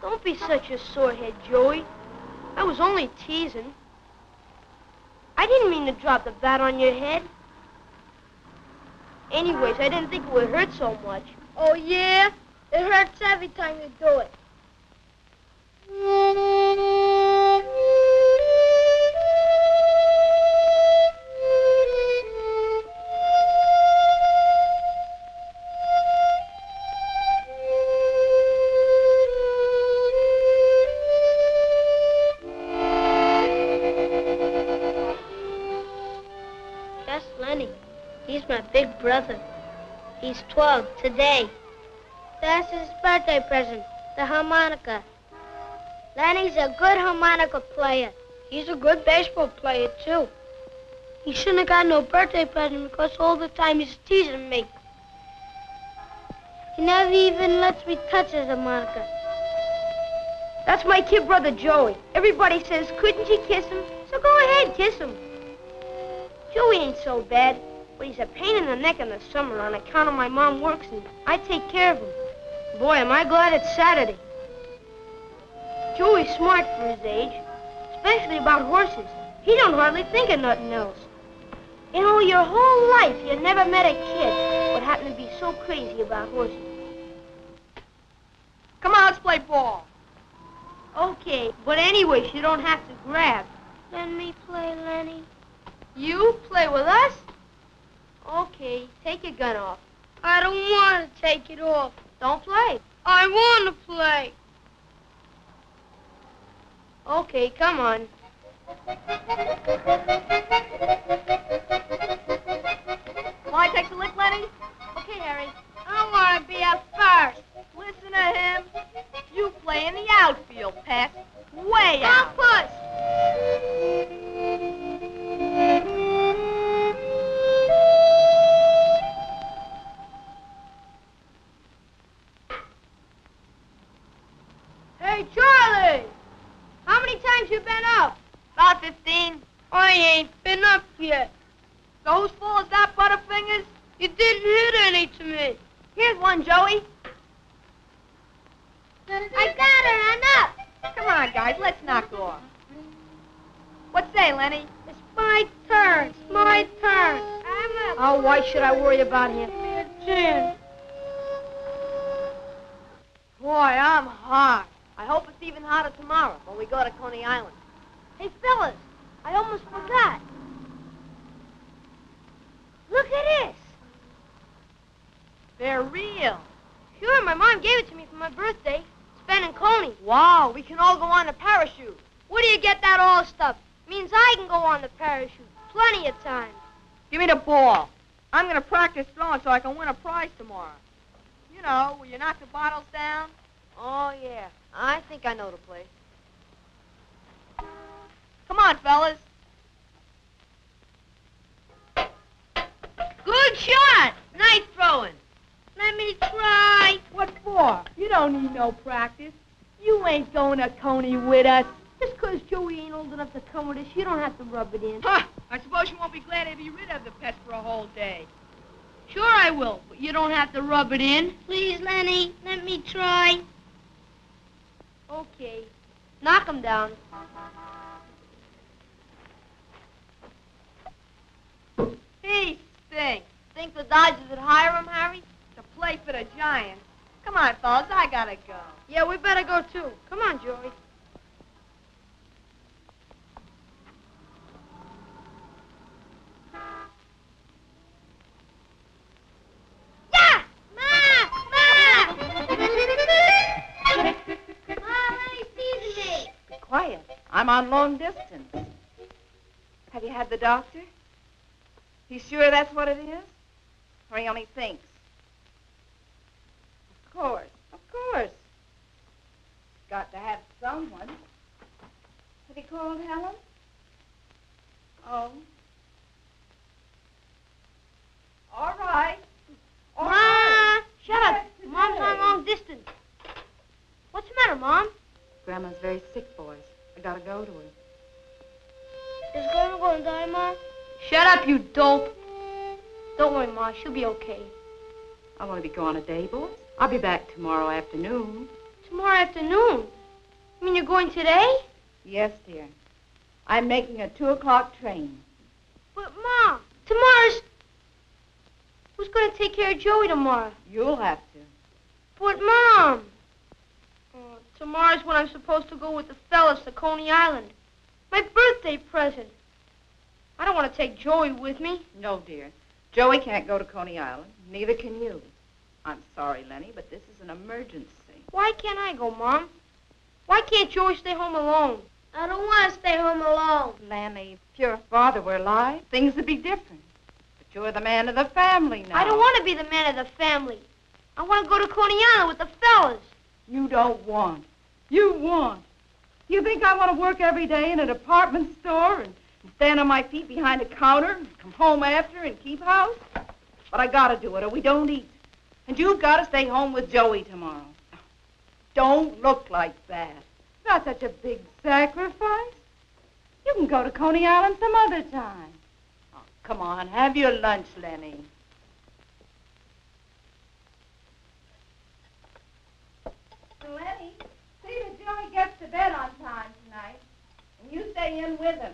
Don't be such a sorehead, Joey. I was only teasing. I didn't mean to drop the bat on your head. Anyways, I didn't think it would hurt so much. Oh, yeah? It hurts every time you do it. That's Lenny. He's my big brother. He's 12 today. That's his birthday present, the harmonica. Lenny's a good harmonica player. He's a good baseball player, too. He shouldn't have got no birthday present because all the time he's teasing me. He never even lets me touch his harmonica. That's my kid brother, Joey. Everybody says, couldn't you kiss him? So go ahead, kiss him. Joey ain't so bad, but he's a pain in the neck in the summer on account of my mom works and I take care of him. Boy, am I glad it's Saturday. Joey's smart for his age, especially about horses. He don't hardly think of nothing else. You know, your whole life you never met a kid would happen to be so crazy about horses. Come on, let's play ball. Okay, but anyways, you don't have to grab. Let me play, Lenny. You play with us? Okay, take your gun off. I don't want to take it off. Don't play. I want to play. Okay, come on. Want to take the lick, Lenny? Okay, Harry. I want to be up first. Listen to him. You play in the outfield, Pet. Way out. push. Hey, Charlie! How many times you been up? About 15. I ain't been up yet. So whose fault is that, Butterfingers? You didn't hit any to me. Here's one, Joey. I got her. I'm up. Come on, guys, let's knock off. What say, Lenny? It's my turn. It's my turn. I'm up. Oh, why should I worry about him? Give me a chance. Boy, I'm hot. I hope it's even hotter tomorrow when we go to Coney Island. Hey, fellas, I almost forgot. Look at this. They're real. Sure, my mom gave it to me for my birthday. It's Ben and Coney. Wow, we can all go on a parachute. Where do you get that all stuff? Means I can go on the parachute. Plenty of times. Give me the ball. I'm going to practice throwing so I can win a prize tomorrow. You know, where you knock the bottles down. Oh, yeah. I think I know the place. Come on, fellas. Good shot. Nice throwing. Let me try. What for? You don't need no practice. You ain't going to Coney with us. Just 'cause Joey ain't old enough to come with us, you don't have to rub it in. Huh. I suppose you won't be glad to be rid of the pest for a whole day. Sure I will, but you don't have to rub it in. Please, Lenny, let me try. Okay. Knock him down. He stinks. Think the Dodgers would hire him, Harry? To play for the Giants. Come on, fellas, I gotta go. Yeah, we better go too. Come on, Joey. Yeah! Ma! Ma! Ma, Lenny's teasing. Be quiet. I'm on long distance. Have you had the doctor? He's sure that's what it is? Or he only thinks? Of course, of course. Got to have someone. Have you called Helen? Oh. All right. All Ma! right. Shut up. Mom's on long distance. What's the matter, Mom? Grandma's very sick, boys. I gotta go to her. Is Grandma going to die, Ma? Shut up, you dope. Don't worry, Ma. She'll be okay. I'll only be gone a day, boys. I'll be back tomorrow afternoon. Tomorrow afternoon. You mean you're going today? Yes, dear. I'm making a two o'clock train. But, Ma, tomorrow's... Who's going to take care of Joey tomorrow? You'll have to. But, Mom... Uh, tomorrow's when I'm supposed to go with the fellas to Coney Island. My birthday present. I don't want to take Joey with me. No, dear. Joey can't go to Coney Island. Neither can you. I'm sorry, Lenny, but this is an emergency. Why can't I go, Mom? Why can't Joey stay home alone? I don't want to stay home alone. Lenny, if your father were alive, things would be different. But you're the man of the family now. I don't want to be the man of the family. I want to go to Coney Island with the fellas. You don't want. You want. You think I want to work every day in a department store and stand on my feet behind a counter and come home after and keep house? But I gotta do it or we don't eat. And you've got to stay home with Joey tomorrow. Don't look like that. Not such a big sacrifice. You can go to Coney Island some other time. Oh, come on, have your lunch, Lenny. Lenny, see that Joey gets to bed on time tonight. And you stay in with him.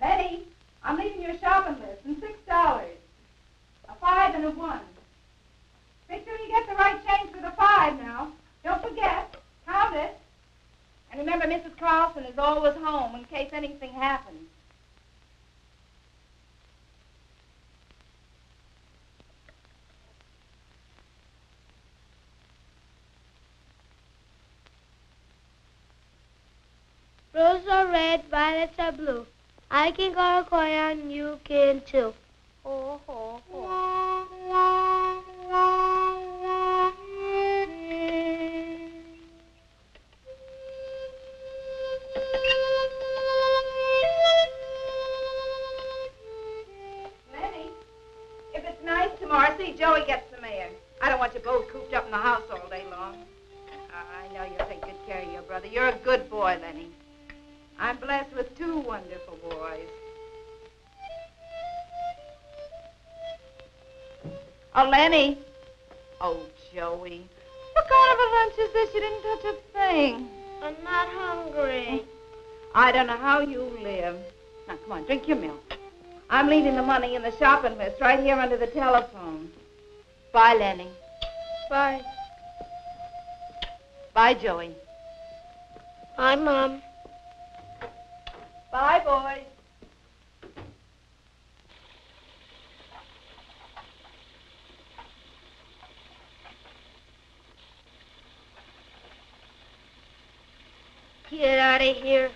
Lenny, I'm leaving you a shopping list and six dollars. A five and a one. Make sure you get the right change for the five now. Don't forget. Count it. And remember, Mrs. Carlson is always home in case anything happens. Roses are red, violets are blue. I can go to Coney Island, you can too. Ho, ho, ho. Lenny, if it's nice tomorrow, see Joey gets the mayor. I don't want you both cooped up in the house all day long. I know you'll take good care of your brother. You're a good boy, Lenny. I'm blessed with two wonderful boys. Oh, Lenny. Oh, Joey. What kind of a lunch is this? You didn't touch a thing. I'm not hungry. I don't know how you live. Now, come on, drink your milk. I'm leaving the money in the shopping list right here under the telephone. Bye, Lenny. Bye. Bye, Joey. Bye, Mom. Bye, boys. Get out of here.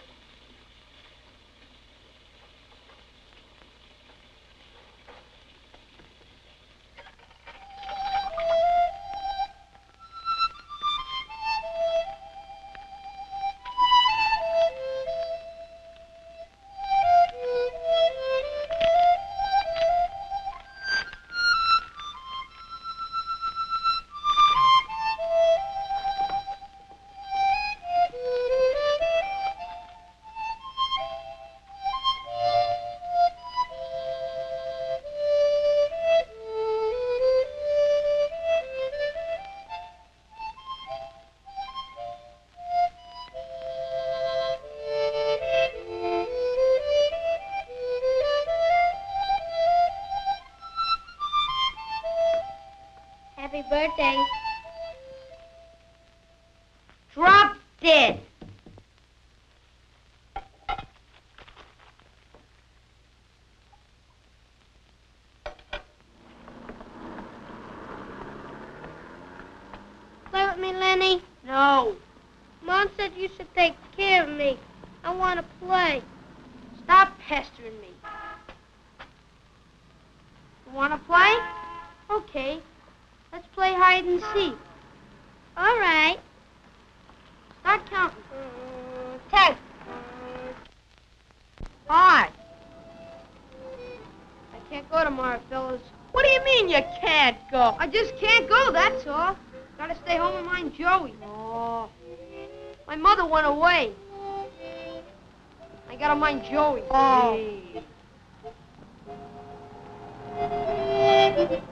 Joey. Oh. My mother went away. I gotta mind Joey. Oh. Hey,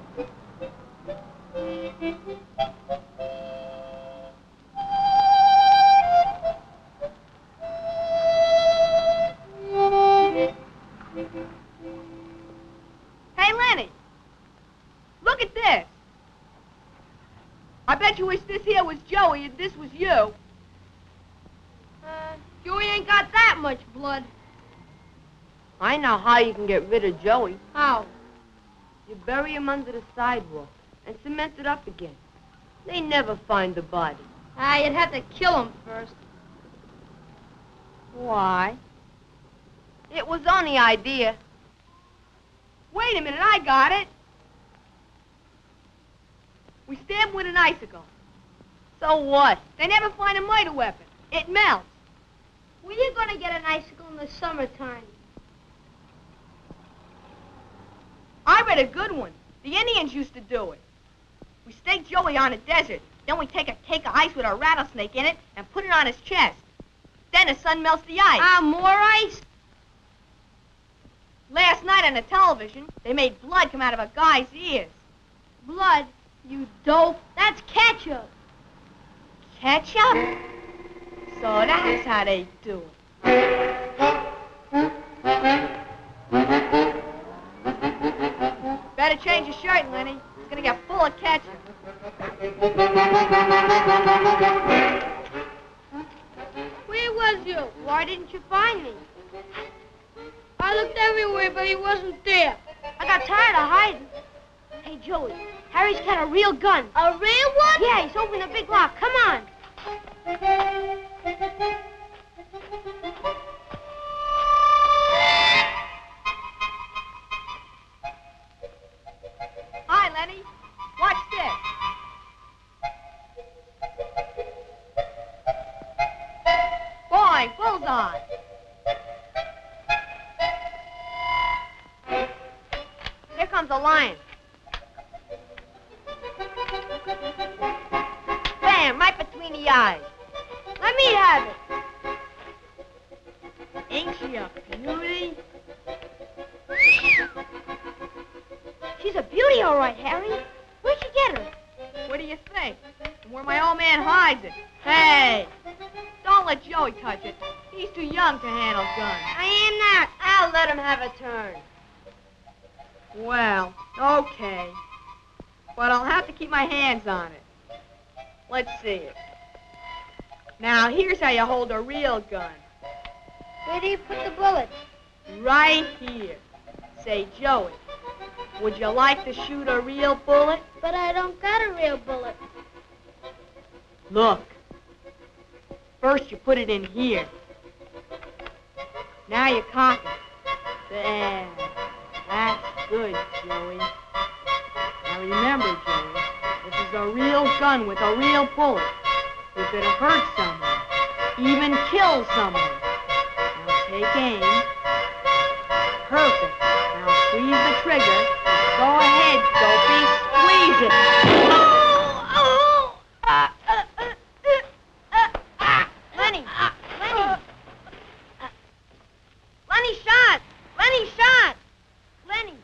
you wish this here was Joey and this was you. Uh, Joey ain't got that much blood. I know how you can get rid of Joey. How? You bury him under the sidewalk and cement it up again. They never find the body. Ah, you'd have to kill him first. Why? It was only idea. Wait a minute, I got it. We stab him with an icicle. So what? They never find a murder weapon. It melts. Where you gonna get an icicle in the summertime? I read a good one. The Indians used to do it. We stake Joey on a desert. Then we take a cake of ice with a rattlesnake in it and put it on his chest. Then the sun melts the ice. Ah, more ice? Last night on the television, they made blood come out of a guy's ears. Blood? You dope. That's ketchup. Ketchup? So that's how they do it. Better change your shirt, Lenny. It's gonna get full of ketchup. Where was you? Why didn't you find me? I looked everywhere, but he wasn't there. I got tired of hiding. Hey, Joey, Harry's got a real gun. A real one? Yeah, he's opened a big lock. Come on. Here comes a lion. Let me have it. Ain't she a beauty? She's a beauty, all right, Harry. Where'd you get her? What do you think? Where my old man hides it. Hey, don't let Joey touch it. He's too young to handle guns. I am not. I'll let him have a turn. Well, okay. But I'll have to keep my hands on it. Let's see it. Now, here's how you hold a real gun. Where do you put the bullets? Right here. Say, Joey, would you like to shoot a real bullet? But I don't got a real bullet. Look. First you put it in here. Now you cock it. There. That's good, Joey. Now remember, Joey, this is a real gun with a real bullet. You could hurt someone, even kill someone. Now take aim. Perfect. Now squeeze the trigger. Go ahead, Dopey. Squeeze it. Oh, oh, ah, ah, ah. Lenny! Lenny! Lenny shot! Lenny shot! Lenny!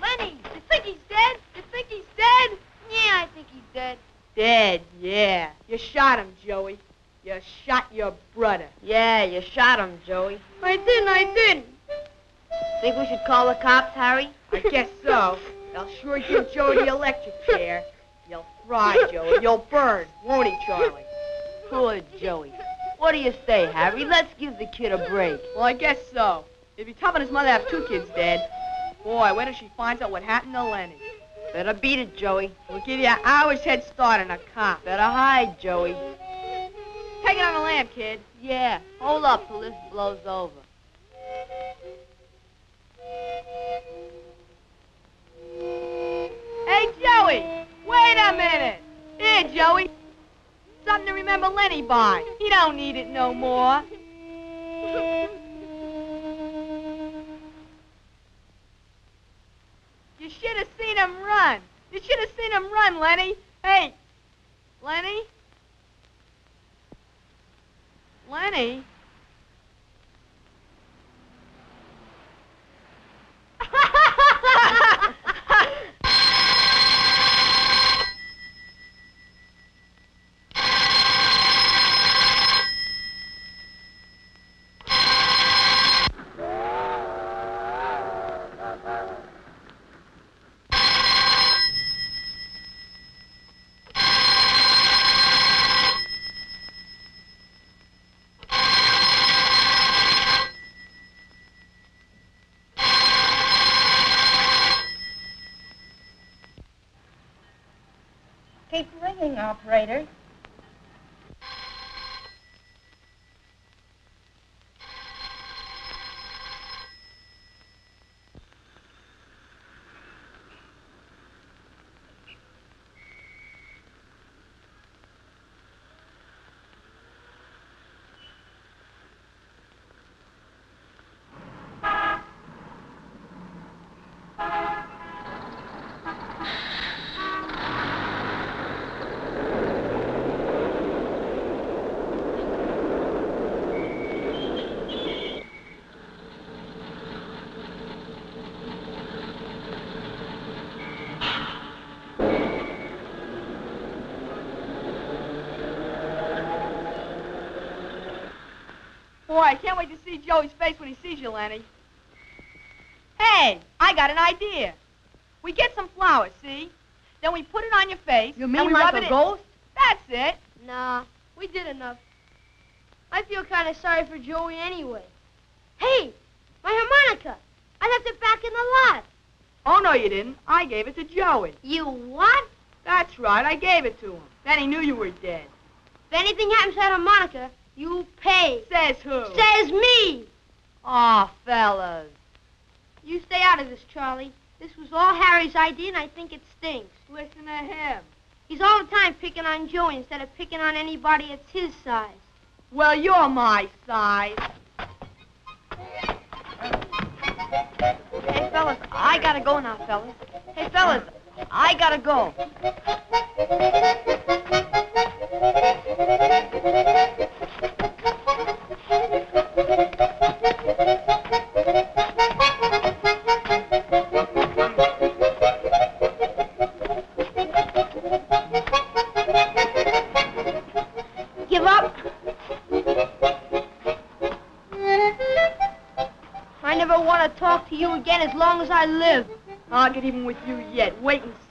Lenny! You think he's dead? You think he's dead? Yeah, I think he's dead. Dead, yeah. You shot him, Joey. You shot your brother. Yeah, you shot him, Joey. I didn't, I didn't. Think we should call the cops, Harry? I guess so. They'll sure give Joey the electric chair. You'll fry, Joey. You'll burn, won't he, Charlie? Poor Joey. What do you say, Harry? Let's give the kid a break. Well, I guess so. It'd be tough on his mother to have two kids dead. Boy, wait till she finds out what happened to Lenny. Better beat it, Joey. We'll give you an hour's head start on a cop. Better hide, Joey. Take it on the lamp, kid. Yeah. Hold up till this blows over. Hey, Joey! Wait a minute! Here, Joey. Something to remember Lenny by. He don't need it no more. you should have seen him run. You should have seen him run, Lenny. Hey, Lenny? Lenny? Ringing, I can't wait to see Joey's face when he sees you, Lenny. Hey, I got an idea. We get some flour, see? Then we put it on your face. You and mean we like rub a it in- ghost? That's it. Nah, we did enough. I feel kind of sorry for Joey anyway. Hey, my harmonica. I left it back in the lot. Oh, no, you didn't. I gave it to Joey. You what? That's right, I gave it to him. Then he knew you were dead. If anything happens to that harmonica, you pay. Says who? Says me. Aw, fellas. You stay out of this, Charlie. This was all Harry's idea, and I think it stinks. Listen to him. He's all the time picking on Joey instead of picking on anybody that's his size. Well, you're my size. Hey, fellas, I gotta go now, fellas. Hey, fellas, I gotta go. Give up. I never want to talk to you again as long as I live. I'll get even with you yet. Wait and see.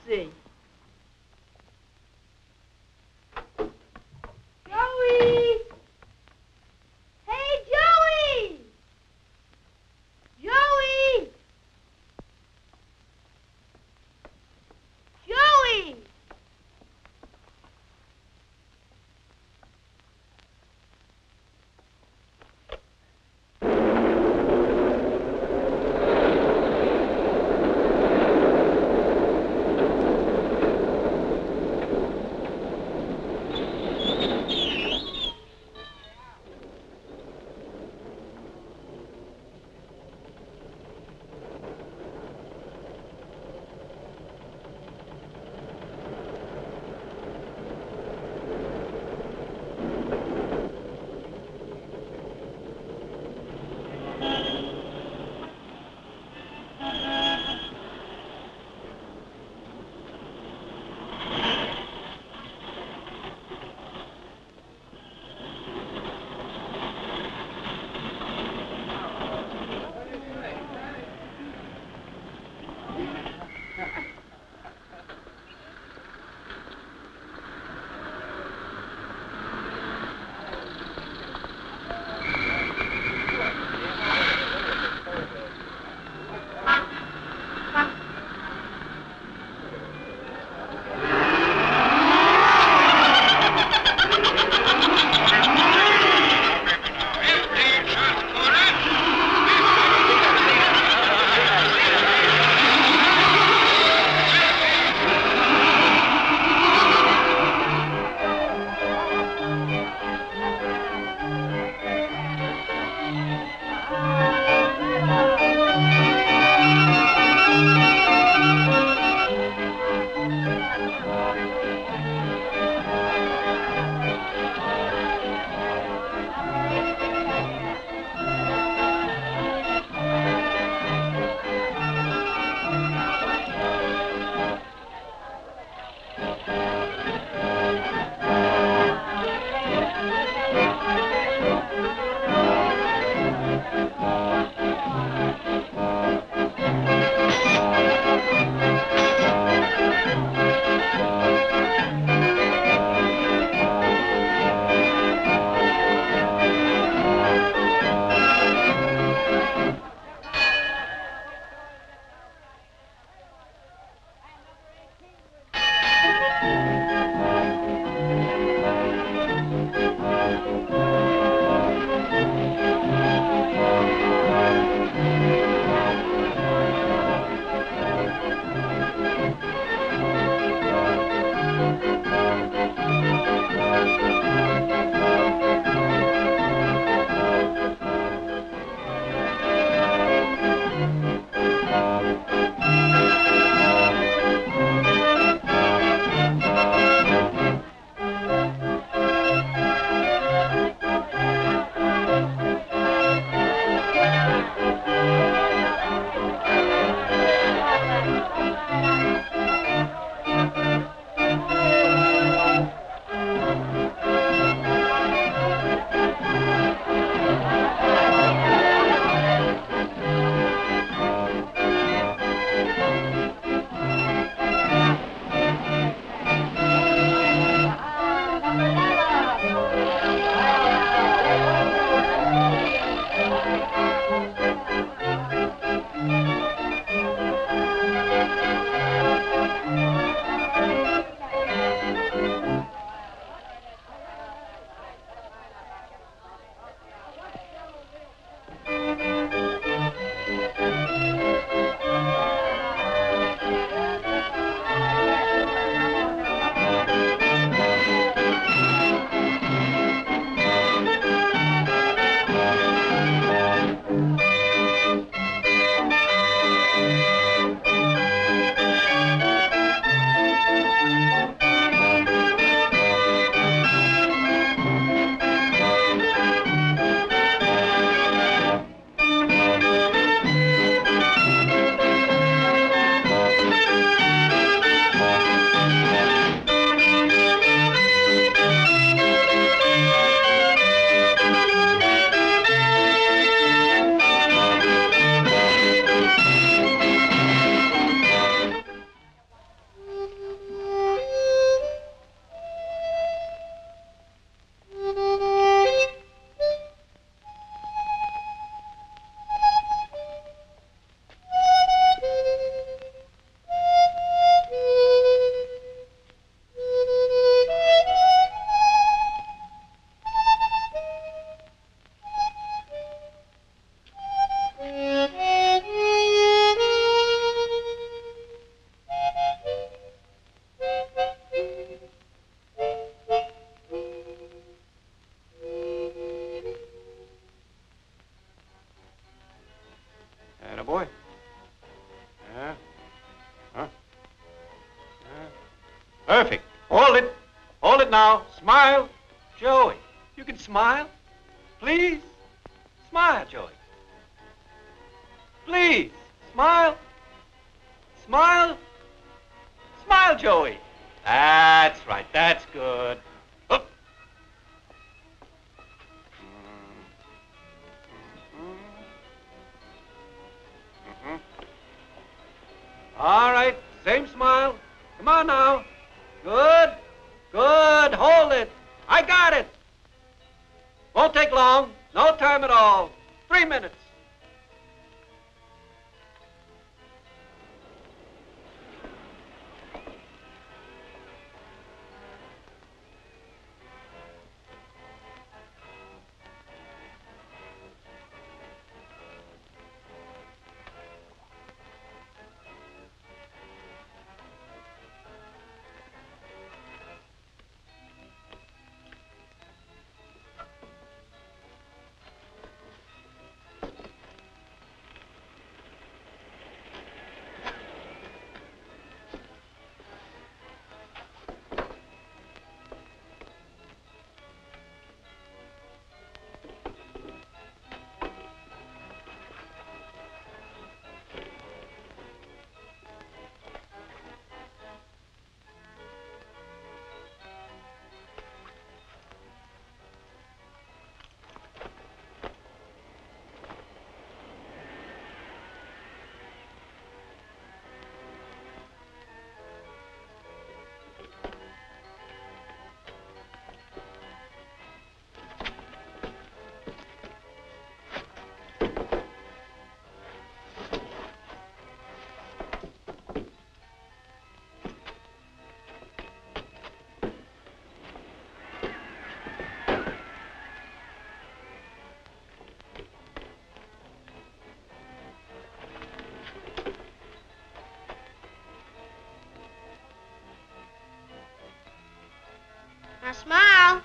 Now smile.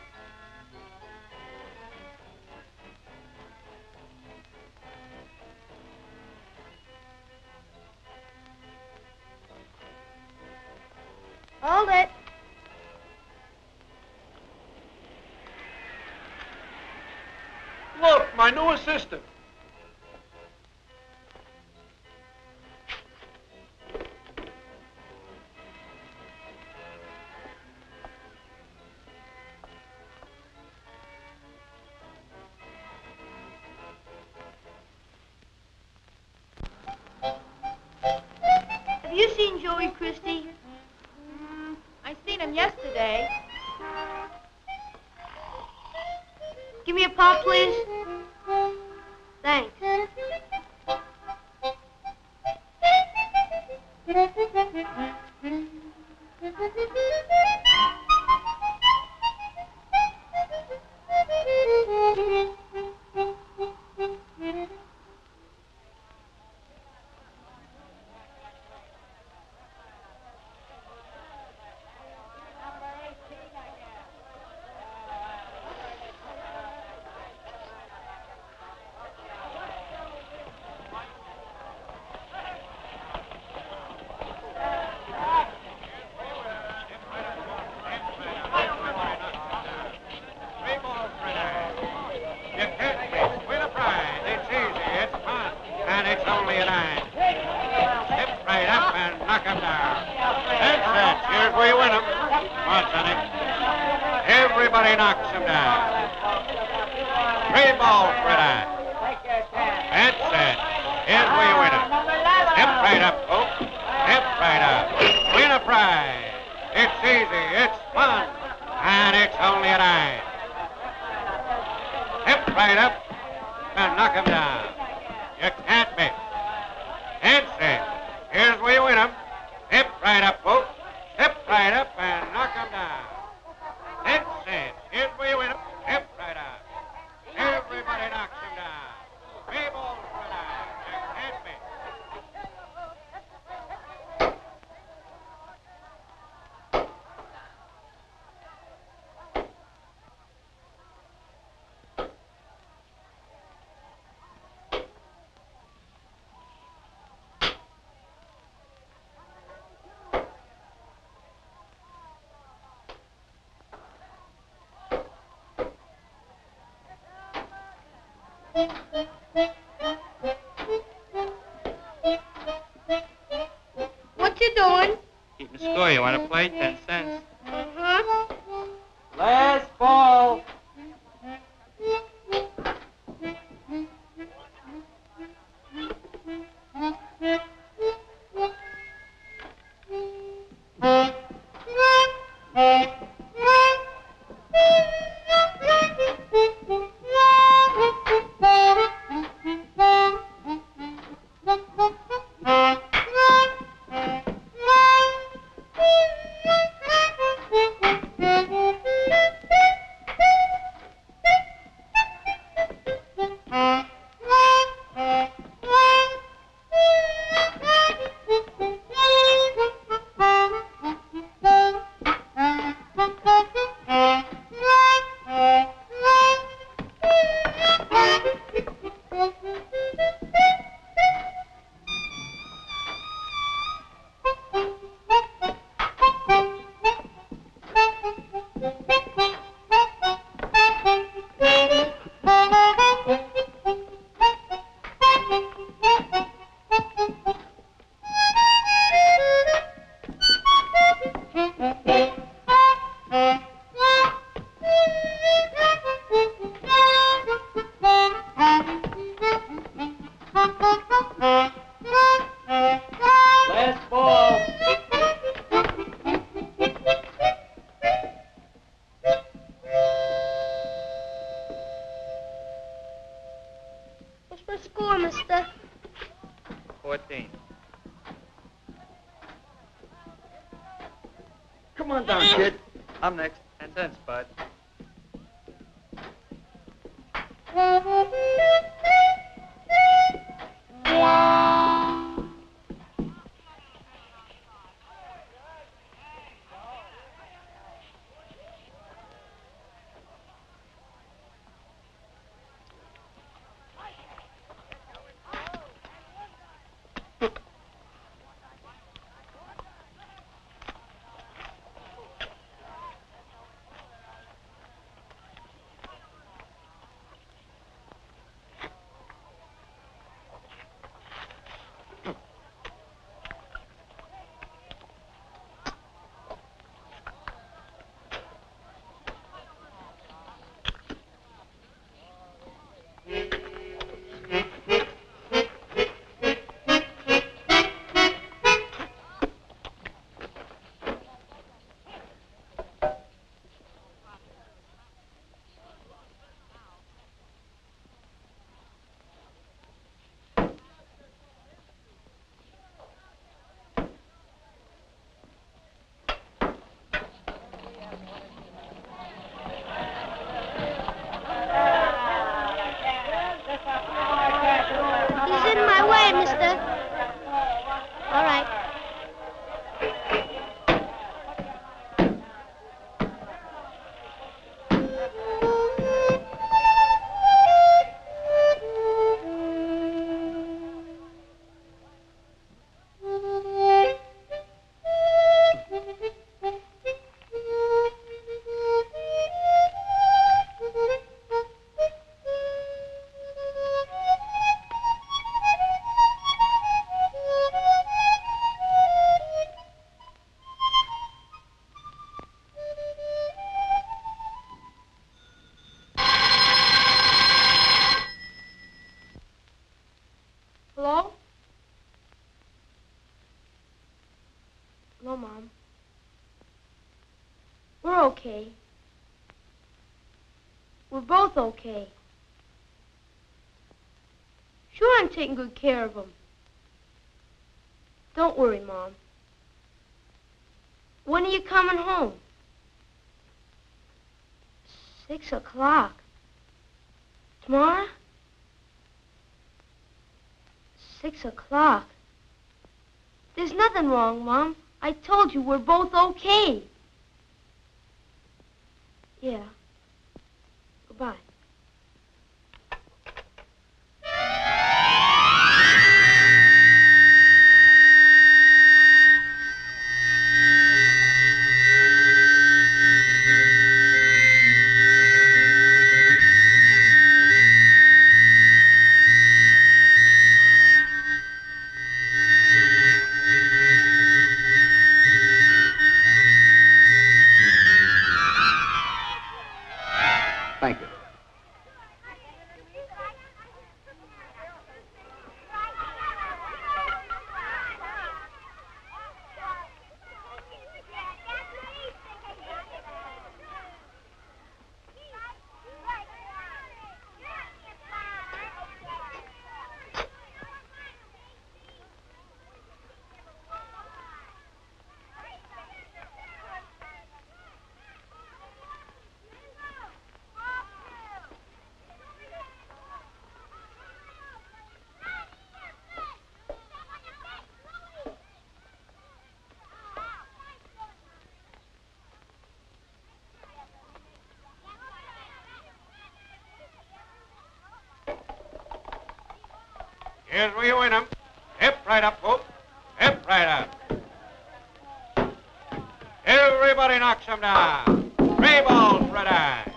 Hold it. Look, my new assistant. before you win him. Come on, Sonny. Everybody knocks him down. Three balls for that. That's it. Here's where you win him. Step right up, folks. Step right up. Win a prize. It's easy. It's fun. And it's only a dime. Step right up and knock him down. You can't miss. Want to play? Ten cents. Mm-hmm. Okay. We're both okay. Sure, I'm taking good care of him. Don't worry, Mom. When are you coming home? Six o'clock. Tomorrow? Six o'clock. There's nothing wrong, Mom. I told you we're both okay. Yeah. Here's where you win 'em. Hip right up, Hope. Hip right up. Everybody knocks 'em down. Three balls, Red Eye.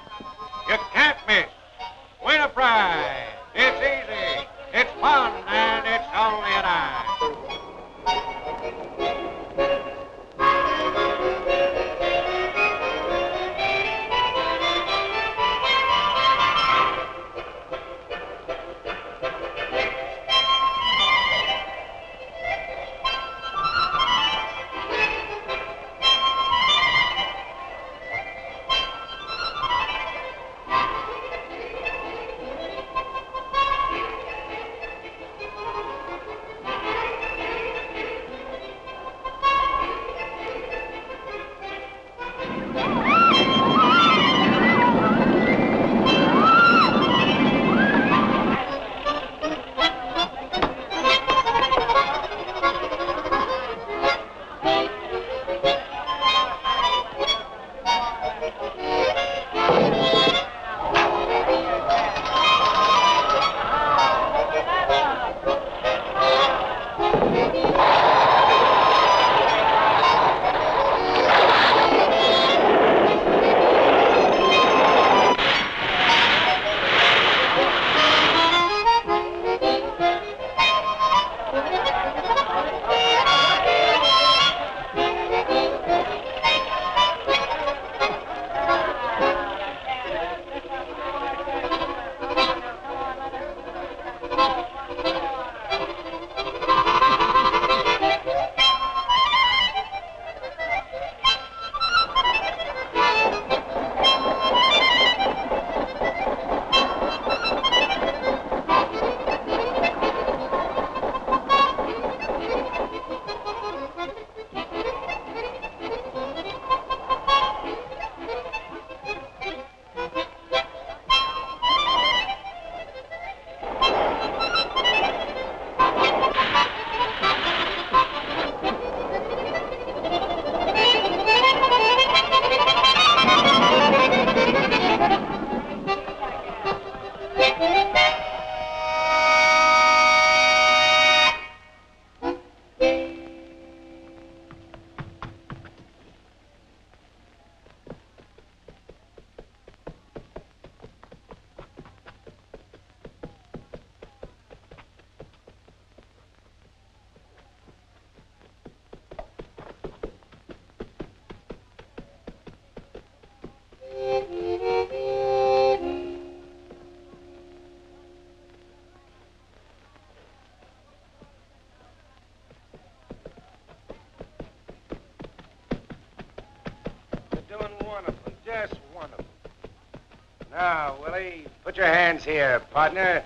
Hands here, partner.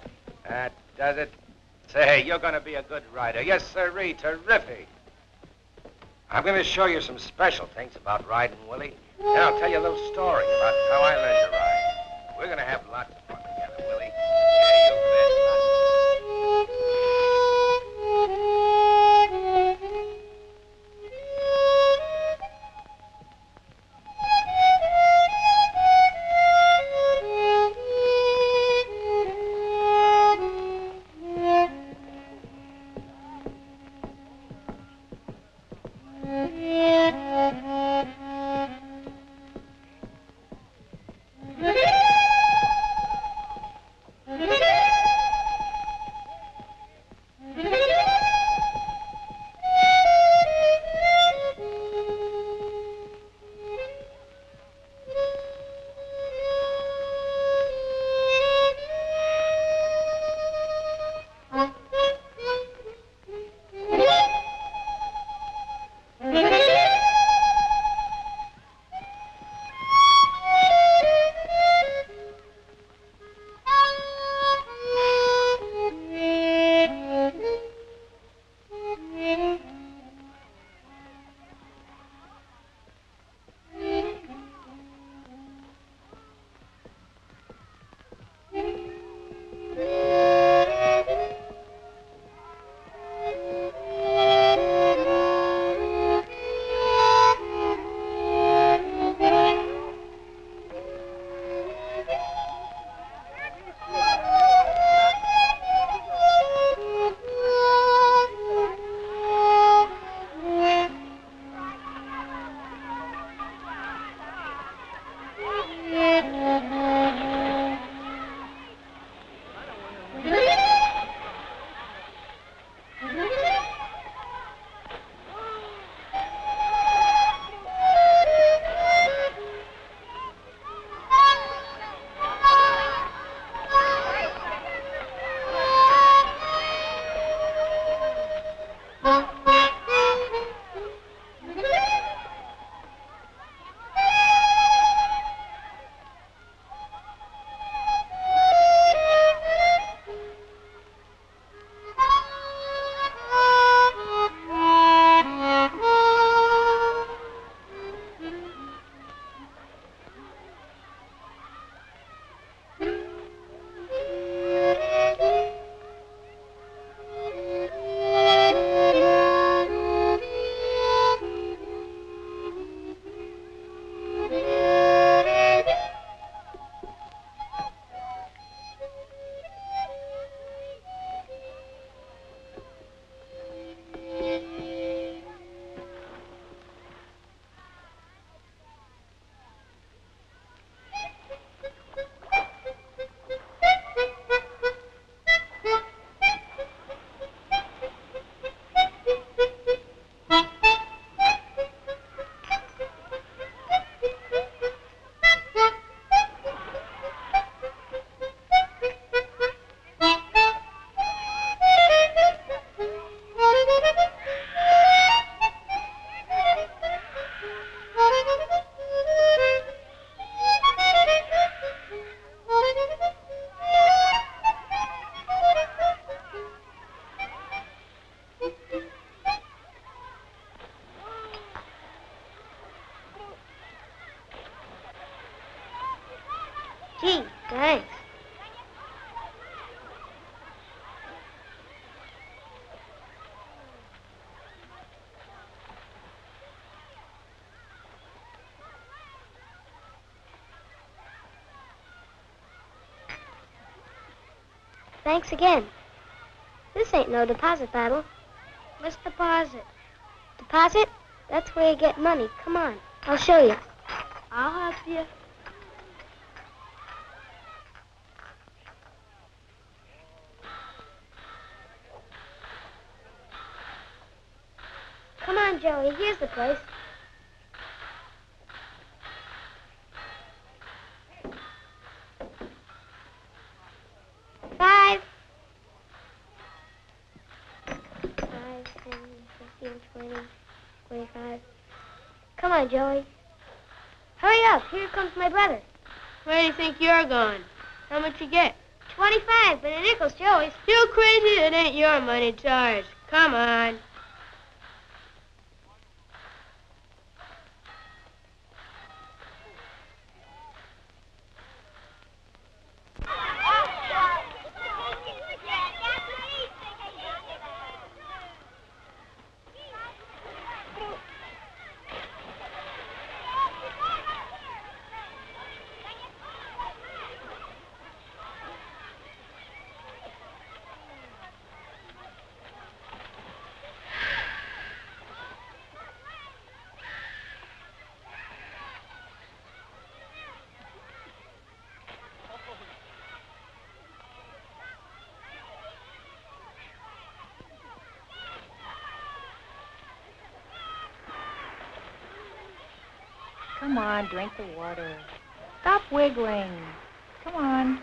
That does it. Say, you're going to be a good rider. Yes, sirree, terrific. I'm going to show you some special things about riding, Willie. Then I'll tell you a little story about how I learned to ride. We're going to have Thanks again. This ain't no deposit battle. What's deposit? Deposit? That's where you get money. Come on, I'll show you. I'll help you. Come on, Joey. Here's the place. Come on, Joey. Hurry up. Here comes my brother. Where do you think you're going? How much you get? Twenty-five, but a nickel's Joey's. You crazy? It ain't your money, it's ours. Come on. Come on, drink the water. Stop wiggling. Come on.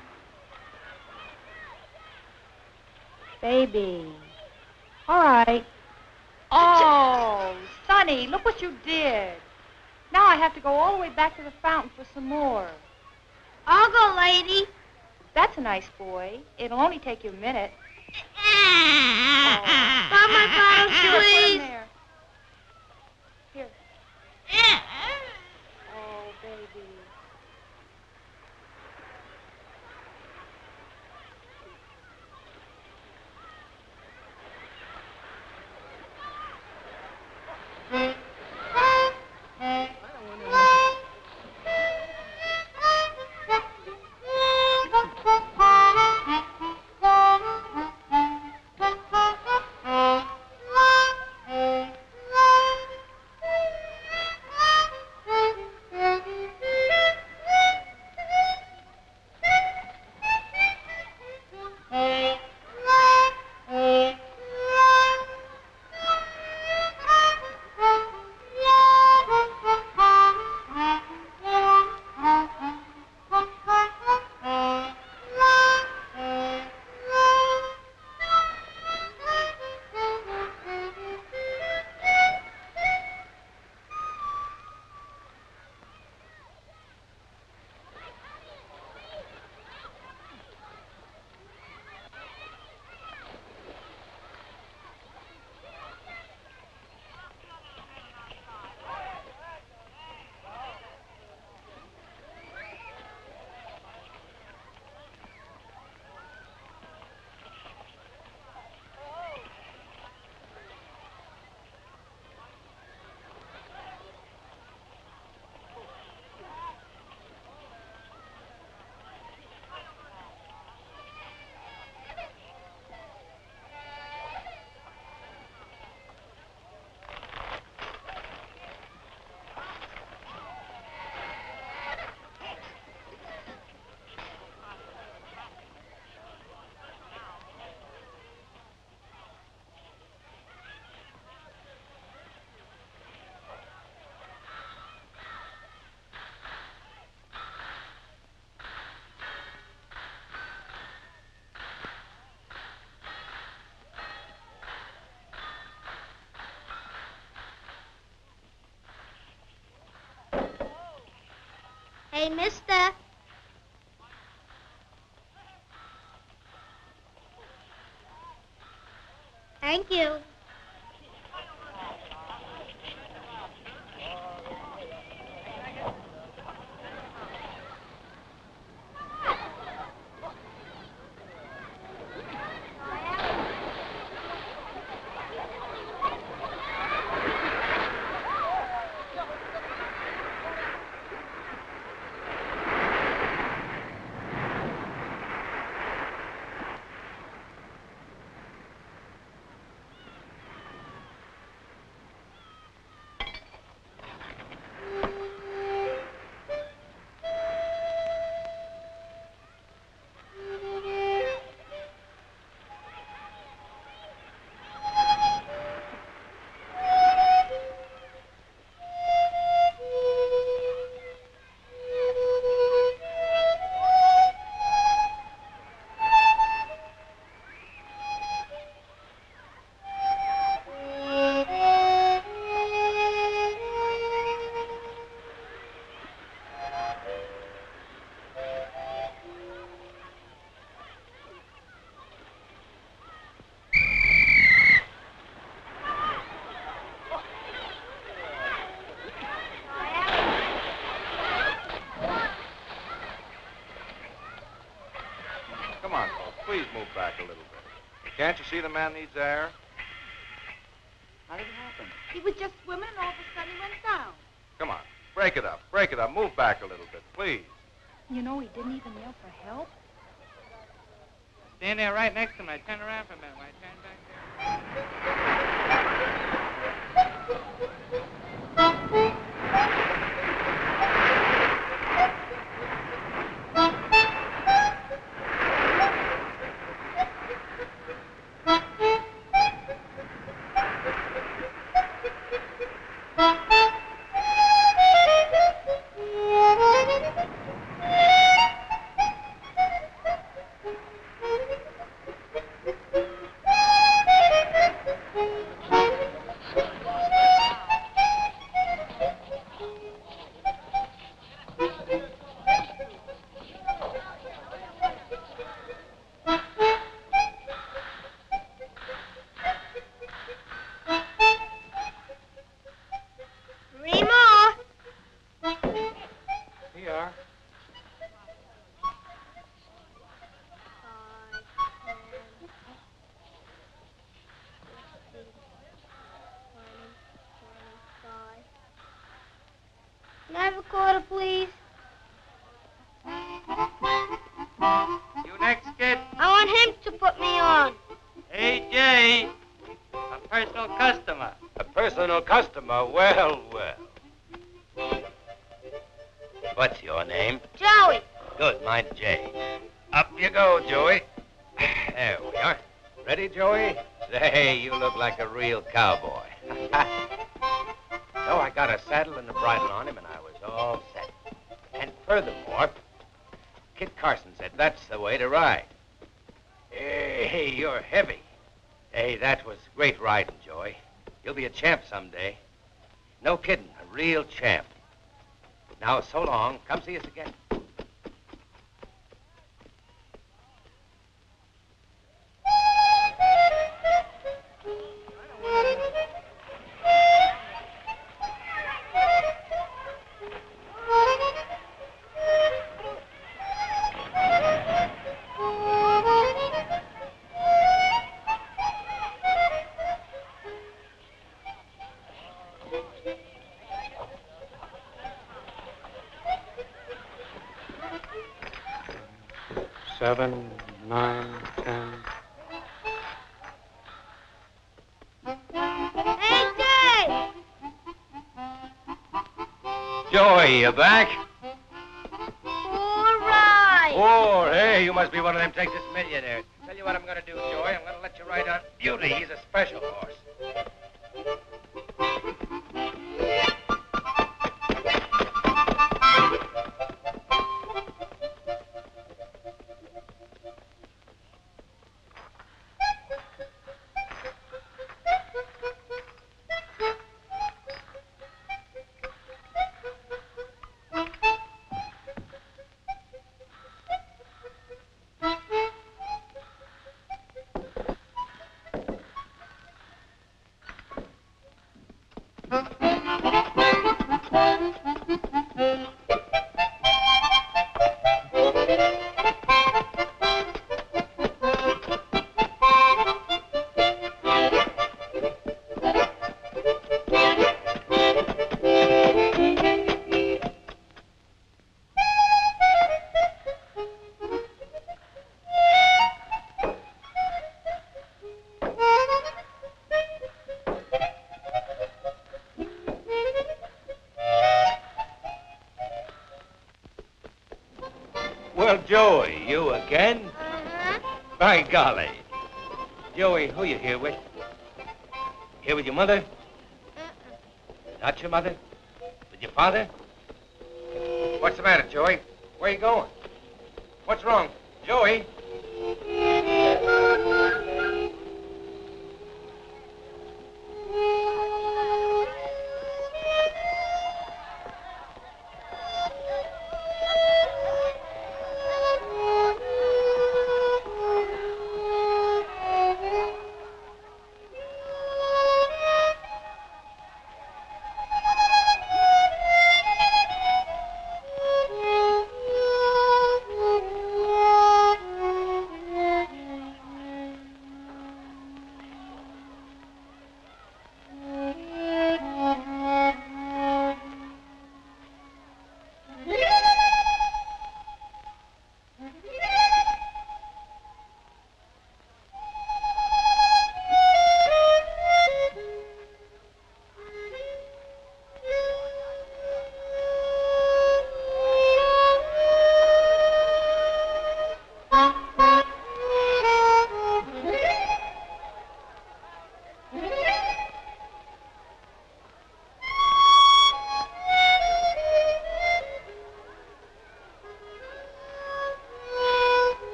Baby. All right. Oh, Sonny, look what you did. Now I have to go all the way back to the fountain for some more. I'll go, lady. That's a nice boy. It'll only take you a minute. Got my bottle, Here, put 'em please. Thank you. Can't you see the man needs air? How did it happen? He was just swimming and all of a sudden he went down. Come on. Break it up. Break it up. Move back a little bit, please. You know, he didn't even yell for help. Stand there right next to me. Turn around for a minute while I turn back there. You'll be a champ someday. No kidding, a real champ. Now, so long. Come see us again. you back.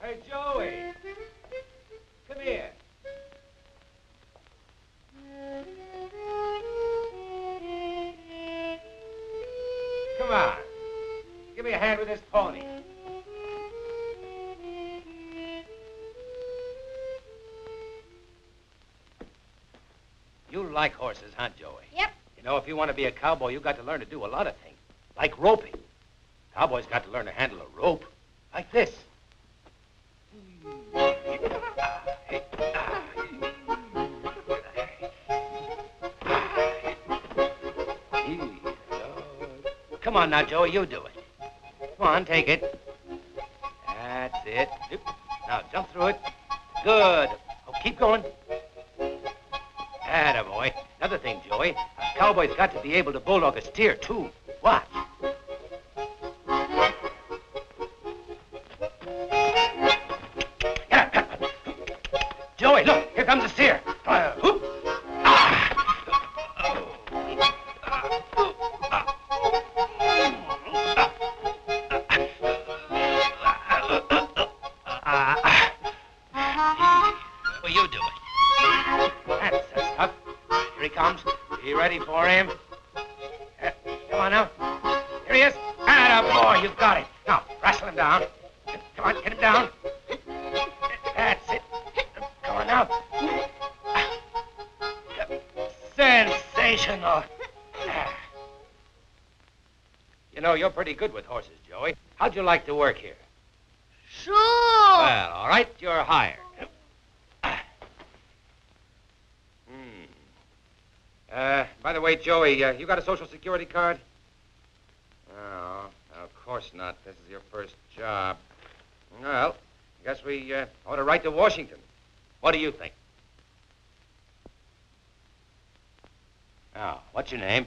Hey, Joey. Come here. Come on. Give me a hand with this pony. You like horses, huh, Joey? Yep. You know, if you want to be a cowboy, you got to learn to do a lot of things, like roping. Cowboys got to learn to handle a rope, like this. Come on now, Joey, you do it. Come on, take it. That's it. Now jump through it. Good. Oh, keep going. boy. Another thing, Joey. A cowboy's got to be able to bulldog a steer, too. Got a social security card? Oh, of course not. This is your first job. Well, I guess we uh, ought to write to Washington. What do you think? Oh, what's your name?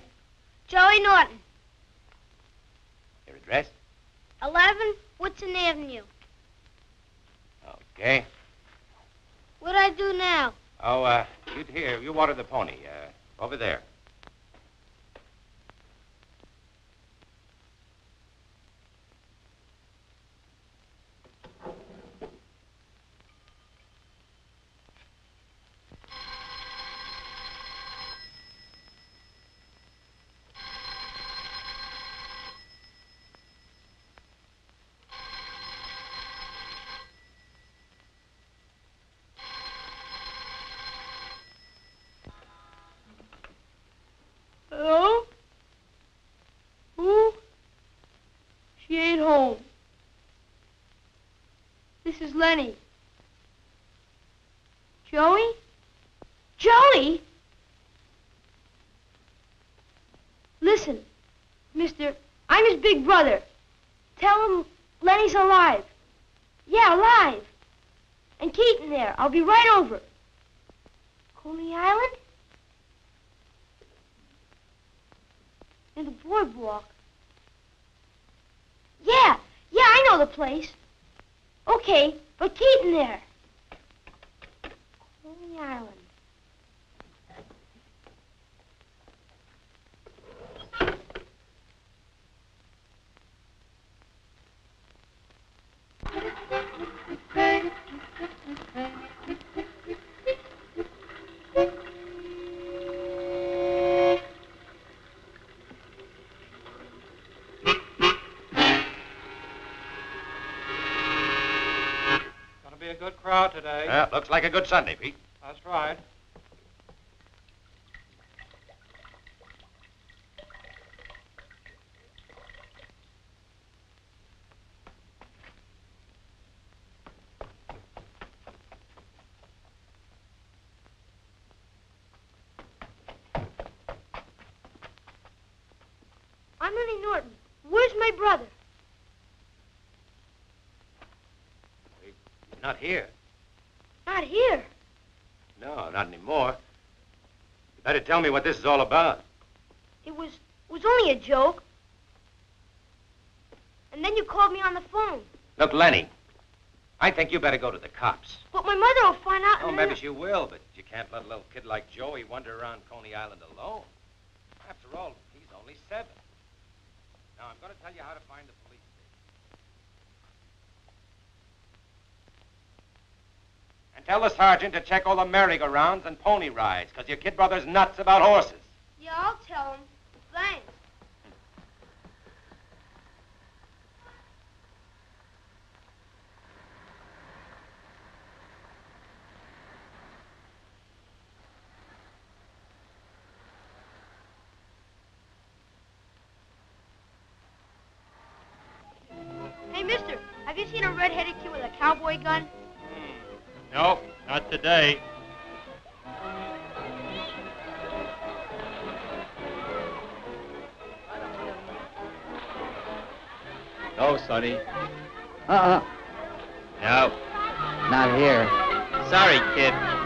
Joey Norton, Your address? 11 Woodson Avenue. Okay. What'd I do now? Oh, uh, you here, you water the pony, uh, over there. Hello? Who? She ain't home. Lenny. Joey? Joey? Listen, mister, I'm his big brother. Tell him Lenny's alive. Yeah, alive. And Keaton there. I'll be right over. Coney Island? In the boardwalk. Yeah, yeah, I know the place. Okay, but Keaton there. Coney Island. Sunday, Pete. That's right. I'm Lenny Norton. Where's my brother? He's not here. Not here. No, not anymore. You better tell me what this is all about. It was, it was only a joke. And then you called me on the phone. Look, Lenny, I think you better go to the cops. But my mother will find out. Oh, maybe she will, but you can't let a little kid like Joey wander around Coney Island alone. After all, he's only seven. Now, I'm going to tell you how to find the And tell the sergeant to check all the merry-go-rounds and pony rides, because your kid brother's nuts about horses. Yeah, I'll tell him. Thanks. today. No, Sonny. Uh-uh. No. Not here. Sorry, kid.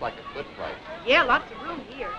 looks like a good place. Yeah, lots of room here.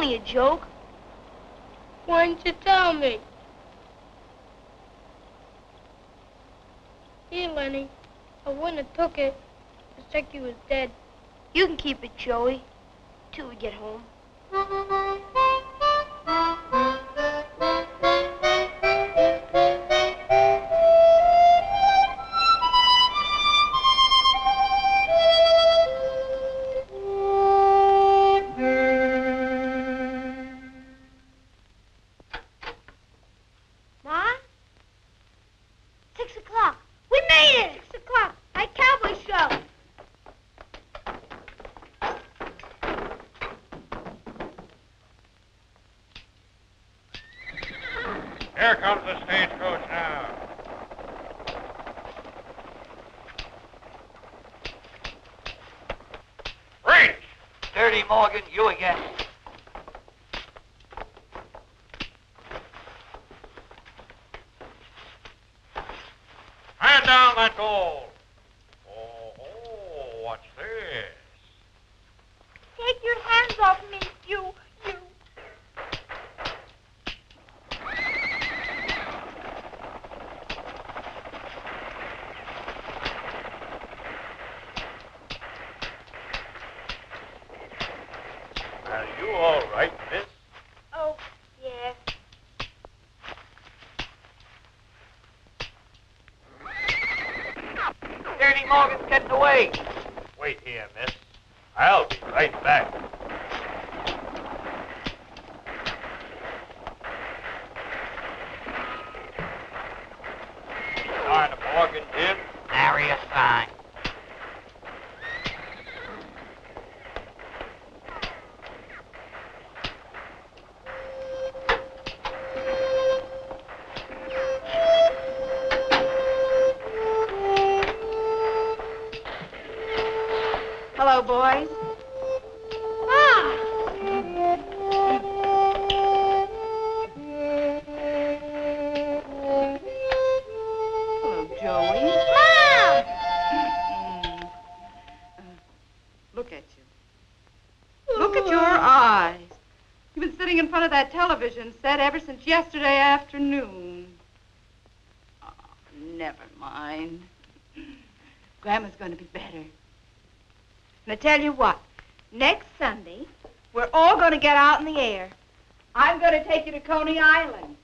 Only a joke. Why didn't you tell me? Here, Lenny. I wouldn't have took it. It's like you was dead. You can keep it, Joey, till we get home. you all right, miss? Oh, yeah. Dirty Morgan's getting away. Wait here, miss. I'll be right back. Ever since yesterday afternoon. Oh, never mind. Grandma's going to be better. And I tell you what, next Sunday, we're all going to get out in the air. I'm going to take you to Coney Island.